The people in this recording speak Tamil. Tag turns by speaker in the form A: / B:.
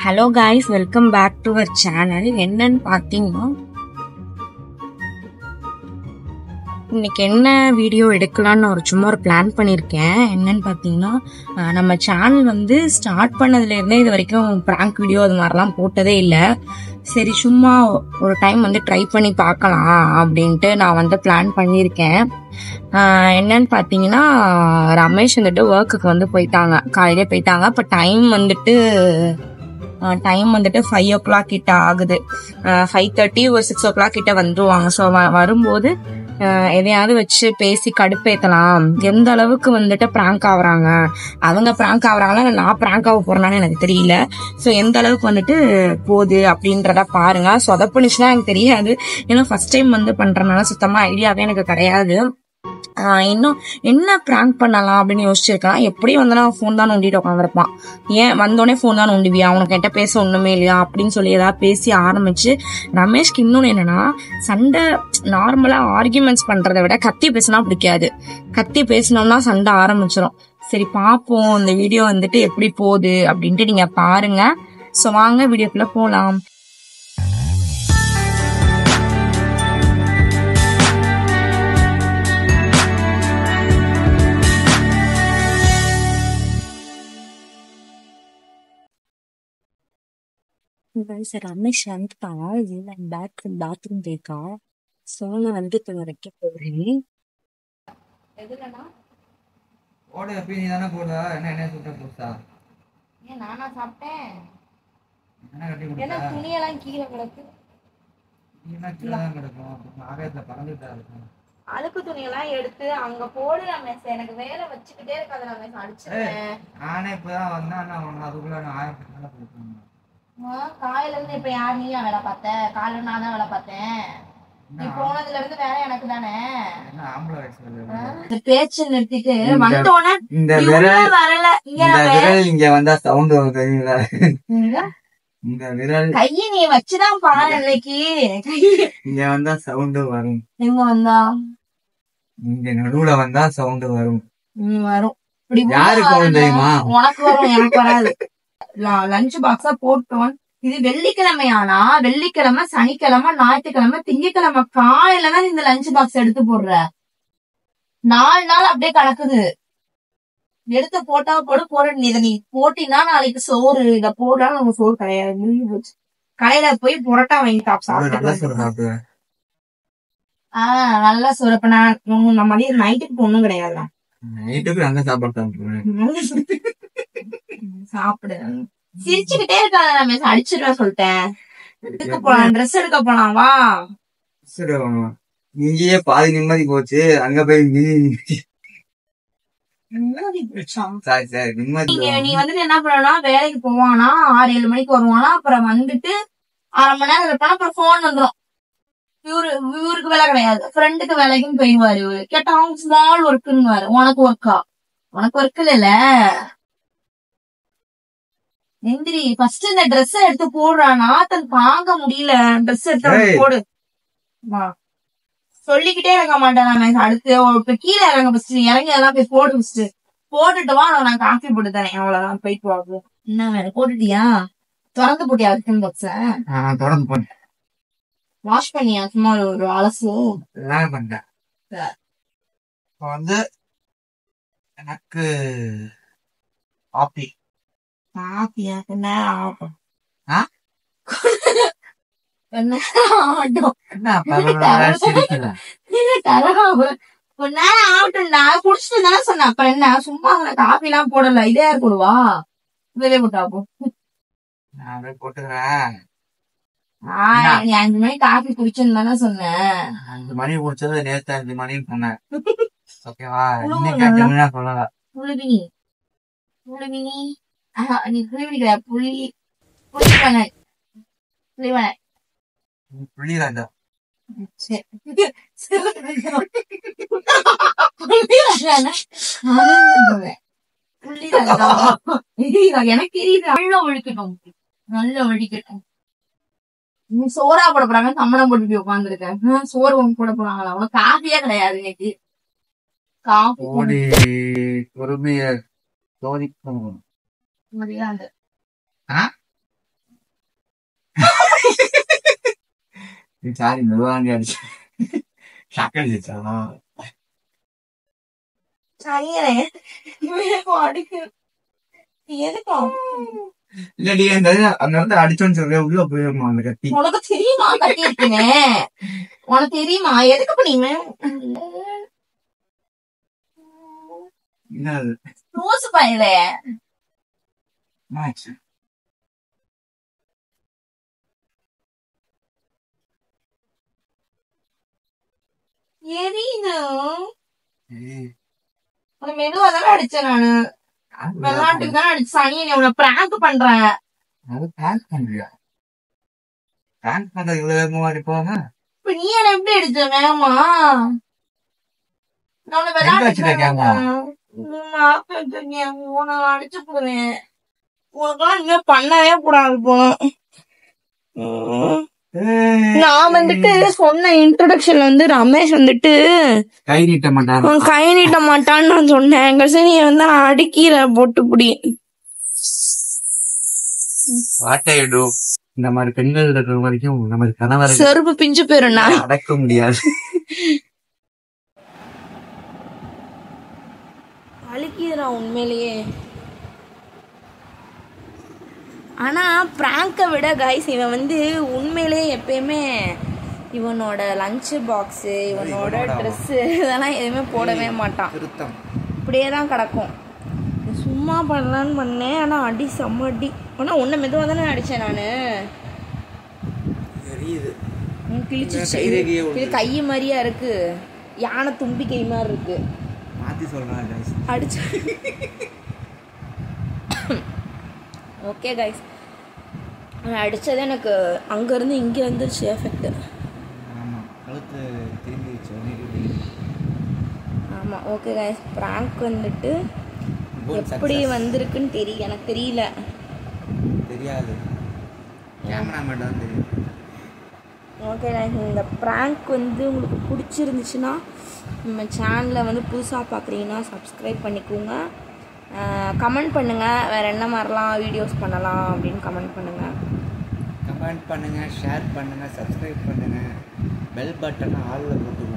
A: Hello guys welcome back to our channel என்னன்னு பார்த்தீங்கன்னா இன்னைக்கு என்ன வீடியோ எடுக்கலாம்னு ஒரு சும்மா ஒரு பிளான் பண்ணியிருக்கேன். என்னன்னு பார்த்தீங்கன்னா நம்ம சேனல் வந்து ஸ்டார்ட் பண்ணதுலேருந்தே இது வரைக்கும் ப்ராங்க் வீடியோ அது மாதிரிலாம் போட்டதே இல்லை. சரி சும்மா ஒரு டைம் வந்து ட்ரை பண்ணி பார்க்கலாம் அப்படின்ட்டு நான் வந்து பிளான் பண்ணியிருக்கேன். என்னன்னு பார்த்தீங்கன்னா ரமேஷ் வந்துட்டு ஒர்க்குக்கு வந்து போயிட்டாங்க. காலையிலே போயிட்டாங்க. இப்போ டைம் வந்துட்டு டைம் வந்துட்டு ஃபைவ் ஓ கிளாக் கிட்ட ஆகுது. ஃபைவ் தேர்ட்டி ஒரு சிக்ஸ் ஓ கிளாக் கிட்ட வந்துருவாங்க. ஸோ வரும்போது எதையாவது வச்சு பேசி கடுப்பேத்தலாம். எந்த அளவுக்கு வந்துட்டு ப்ராங்க் ஆகுறாங்க அவங்க ப்ராங்க் ஆகுறாங்களா இல்லை நான் ப்ராங்க் ஆக போறேனான்னு எனக்கு தெரியல. ஸோ எந்த அளவுக்கு வந்துட்டு போகுது அப்படின்றத பாருங்க. சொதப்புனுச்சுன்னா எனக்கு தெரியாது. ஏன்னா ஃபர்ஸ்ட் டைம் வந்து பண்றதுனால சுத்தமா ஐடியாவே எனக்கு கிடையாது. இன்னும் என்ன ப்ராங்க் பண்ணலாம் அப்படின்னு யோசிச்சிருக்கலாம். எப்படியும் வந்து நான் ஃபோன் தான் நோண்டிட்டு உட்காந்துருப்பான் ஏன்? வந்தோடனே ஃபோன் தான் நோண்டுவியா? உனக்கு என்கிட்ட பேச ஒண்ணுமே இல்லையா? அப்படின்னு சொல்லி ஏதாவது பேசி ஆரம்பிச்சு ரமேஷ்க்கு இன்னொன்று என்னன்னா சண்டை நார்மலா ஆர்கியூமெண்ட்ஸ் பண்றதை விட கத்தி பேசினா பிடிக்காது. கத்தி பேசினோம்னா சண்டை ஆரம்பிச்சிடும் சரி பார்ப்போம் இந்த வீடியோ வந்துட்டு எப்படி போகுது அப்படின்ட்டு நீங்க பாருங்க. ஸோ வாங்க வீடியோக்குள்ள போலாம். ரமேஷ் வந்துட்டா இல்லை பேக் பாத்ரூம் போயிருக்கா சோனு வந்து இப்போ வைக்க போறேன்.
B: எதுலனா
C: ஓட எப்பயும் நீ தானே போடுவ என்ன என்ன சுட்ட புதுசா?
B: ஏன் நானா சாப்பிட்டேன்.
C: என்ன கட்டி
B: என்ன
C: கொடுத்தா
B: துணியெல்லாம் கீழே கிடக்கு.
C: என்ன கீழே தான் கிடக்கும். அப்புறம் ஆகாயத்துல பறந்துட்டா இருக்கும்.
B: அழுக்கு துணியெல்லாம் எடுத்து அங்க போடு ரமேஷ் எனக்கு வேலை வச்சுக்கிட்டே இருக்காது ரமேஷ் அடிச்சிருவேன்
C: நானே இப்பதான் வந்தேன். நான் உனக்கு அதுக்குள்ள நான் ஆயிரத்தி மேல கொடுக்கணும்.
B: காலையில இருந்து இப்ப யார் நீயா வேலை பார்த்த? காலையில நான் தான் வேலை பார்த்தேன். இந்த பேச்சு நிறுத்திட்டு
C: இந்த-
B: வந்தோடனே
C: இந்த
B: இவங்க வரல இங்க
C: இந்த விரல் இங்க வந்தா சவுண்ட் வரும் தெரியுங்களா? இந்த விரல்
B: கைய நீ வச்சுதான் பாரு இன்னைக்கு.
C: இங்க வந்தா சவுண்ட் வரும்.
B: எங்க வந்தா?
C: இங்க நடுவுல வந்தா சவுண்ட் வரும்.
B: வரும்.
C: யாருக்கு. தெரியுமா?
B: உனக்கு வரும் எனக்கு வராது. லஞ்ச் பாக்ஸா போட்டோம். இது வெள்ளிக்கிழமை ஆனா வெள்ளிக்கிழமை சனிக்கிழமை ஞாயிற்றுக்கிழமை திங்கக்கிழமை காலையில தான் இந்த லஞ்ச் பாக்ஸ் எடுத்து போடுற? நாலு நாள் அப்படியே கிடக்குது எடுத்து போட்டா போடு போட. நீ இதை நீ போட்டினா நாளைக்கு சோறு. இத போடா நமக்கு சோறு கிடையாது. முடிஞ்சு போச்சு. கடையில போய் புரோட்டா வாங்கி சாப்பிட்டு ஆஹ் நல்லா சோறு. இப்ப நான் நம்ம மதியம் நைட்டுக்கு ஒண்ணும் கிடையாது
C: நைட்டுக்கு நல்ல சாப்பாடு சாப்பிடுவேன்
B: சாப்பிடு. சிரிச்சுக்கிட்டே இருக்காத ரமேஷ் அடிச்சிருவேன் சொல்லிட்டேன். இதுக்கு போலாம் ட்ரெஸ் எடுக்க போலாம் வா.
C: சரி இங்கேயே பாதி நிம்மதி போச்சு அங்க போய் சாரி சாரி நிம்மதி
B: நீங்க நீ வந்துட்டு என்ன பண்ணனா வேலைக்கு போவானா ஆறு ஏழு மணிக்கு வருவானா அப்புறம் வந்துட்டு அரை மணி நேரம் இருப்பானா அப்புறம் போன் வந்துரும். இவரு இவருக்கு வேலை கிடையாது. ஃப்ரெண்டுக்கு வேலைக்கும் போயிடுவாரு இவரு. கேட்டா அவங்க ஸ்மால் ஒர்க்குன்னு உனக்கு ஒர்க்கா உனக்கு ஒர்க் இல்ல எந்திரி ஃபர்ஸ்ட் இந்த Dress எடுத்து போடுறானா தன் தாங்க முடியல. Dress எடுத்து. போடு. வா. சொல்லிக்கிட்டே இருக்க மாட்டேன் நான் அடுத்து இப்ப கீழே இறங்க ஃபர்ஸ்ட் இறங்கி அதெல்லாம் போய் போடு ஃபர்ஸ்ட் போட்டுட்டு வா நான் காஃபி போட்டு தரேன். அவ்வளவுதான். போயிட்டு வாங்க என்ன வேலை போட்டுட்டியா? திறந்து போட்டியா டிஃபன் பாக்ஸ
C: தொடர்ந்து போனேன்
B: வாஷ் பண்ணியா? சும்மா ஒரு- அலசு.
C: இப்போ வந்து எனக்கு காப்பி
B: தரகாவு. கொஞ்ச நேரம் ஆகட்டும்டா குடிச்சிட்டு தானே சொன்னேன் அப்ப என்ன சும்மா காஃபி எல்லாம் போடல இதே போடுவா இதே
C: நான் போட்டுக்கிறேன்
B: நீ அஞ்சு மணிக்கு காஃபி குடிச்சுன்னு தானே சொன்னேன்
C: அஞ்சு மணி குடிச்சது நேத்து அஞ்சு சொன்னேன் ஓகேவா இன்னைக்கு மணி சொல்லல
B: ஆஹா, நீ கிடையாது புளி புளிவனை புளிவனை புளிவனை எனக்கு நல்லா ஒழிக்கட்டும் நல்லா ஒழிக்கட்டும் நீ சோறா போட போறாங்க சம்மணம் போட்டு உட்காந்துருக்க சோறு உங்க போட போறாங்களா அவ்வளவு காஃபியே கிடையாது இன்னைக்கு
C: ஓடி பொறுமைய சோதிக்கும்
D: முடியாது.
C: சாரி மெதுவாண்டி அடிச்சு.
D: எதுக்கும்
C: இல்லடி அந்த அந்த இடத்துல அடிச்சோன்னு சொல்ல உள்ள போயிருமா அந்த கத்தி?
D: உனக்கு தெரியுமா கட்டி இருக்குன்னு? உனக்கு தெரியுமா? எதுக்கு பண்ணீங்க
C: என்ன அது
D: லூசு பையலே.
C: என்னாச்சு?
D: எரியுது. மெதுவா தானே அடிச்சேன் நானு. விளையாட்டுக்கு தானே அடிச்சு சனி உன்னை பிராங்க் பண்றேன்.
C: பண்றியா? பண்றது இவ்வளவு வேகமா அடிப்பாங்க
D: இப்ப நீ என்ன எப்படி அடிச்ச வேகமா? நான்? விளையாட்டு அடிச்சு போடுவேன் உனக்கெல்லாம் இனிமே பண்ணவே கூடாது
C: ஏய்,
B: நான் வந்துட்டு சொன்ன இன்ட்ரோடக்ஷன்ல வந்து ரமேஷ் வந்துட்டு
C: கை நீட்ட மாட்டாங்க
B: அவன் கை நீட்ட மாட்டான்னு நான் சொன்னேன். கடைசி நீ வந்து அடிக்கிற போட்டுப்புடி
C: வாட்டையிடு இந்த மாதிரி பெண்கள் இருக்கிற வரைக்கும் நமது கணவரை
B: செருப்பு பிஞ்சு போயிருண்ணா.
C: அடக்க முடியாது.
B: வலிக்குதுடா உண்மையிலேயே. ஆனா பிராங்கை விட கைஸ் இவன் வந்து உண்மையிலேயே எப்பயுமே இவனோட லஞ்ச் பாக்ஸ் இவனோட ட்ரெஸ் இதெல்லாம் எதுவுமே போடவே மாட்டான். இப்படியே தான் கிடக்கும். சும்மா பண்ணலான்னு பண்ணேன் ஆனா அடி செம்ம அடி. ஆனா உன்னை மெதுவாக தானே அடிச்சேன் நான். கிழிச்சிச்சு. இது கை மாதிரியா இருக்கு. யானை தும்பி கை மாதிரி இருக்கு.
C: மாத்தி சொல்றேன் guys.
B: அடிச்சு. ஓகே கைஸ் அடிச்சது எனக்கு அங்கேருந்து இங்கே வந்துருச்சு எஃபெக்ட் ஆமாம் ஓகே கைஸ் ப்ராங்க் வந்துட்டு எப்படி வந்திருக்குன்னு தெரியல எனக்கு தெரியல.
C: தெரியாது.
B: ஓகே கைஸ் இந்த ப்ராங்க் வந்து உங்களுக்கு பிடிச்சிருந்துச்சுன்னா நம்ம சேனலை வந்து புதுசாக பார்க்குறீங்கன்னா சப்ஸ்கிரைப் பண்ணிக்கோங்க. கமெண்ட் பண்ணுங்கள் வேறு என்ன மாதிரிலாம் வீடியோஸ் பண்ணலாம் அப்படின்னு கமெண்ட் பண்ணுங்கள்
C: கமெண்ட் பண்ணுங்கள் ஷேர் பண்ணுங்கள் சப்ஸ்கிரைப் பண்ணுங்கள் பெல் பட்டனை ஆளில் போட்டு